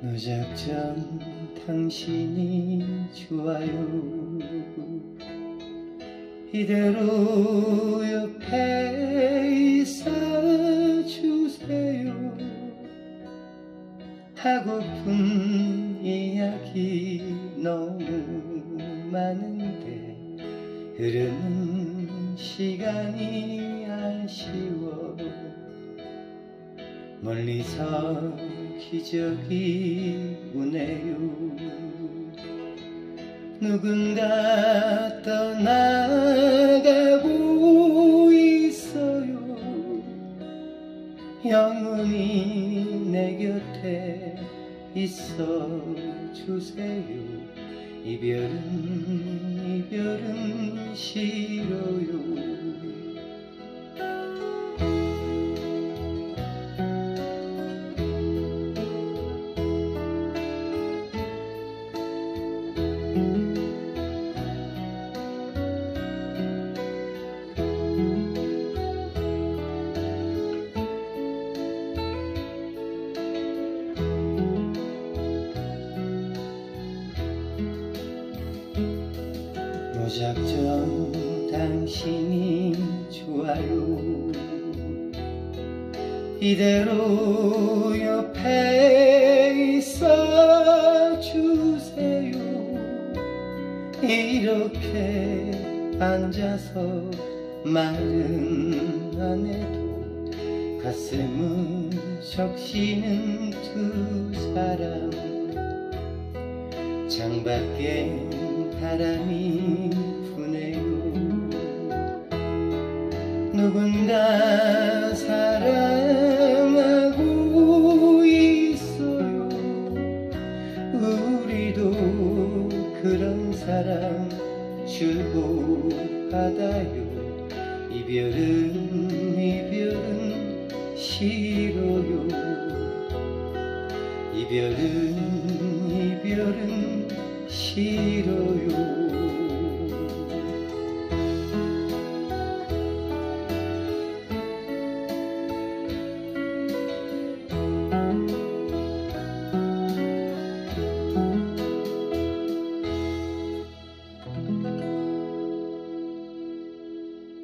무작정 당신이 좋아요. 이대로 옆에 있어주세요. 하고픈 이야기 너무 많은데 흐르는 시간이 아쉬워. 멀리서 기적이 오네요. 누군가 떠나가고 있어요. 영원히 내 곁에 있어 주세요. 이별은 이별은 싫어요 무작정 당신이 좋아요. 이대로 옆에 있어 주세요. 이렇게 앉아서 말은 안 해도 가슴은 적시는 두 사람. 창밖에 바람이 부네요. 누군가 사랑하고 있어요. 우리도 그런 사랑 주고 받아요. 이별은 이별은 싫어요. 이별은 이별은 싫어요.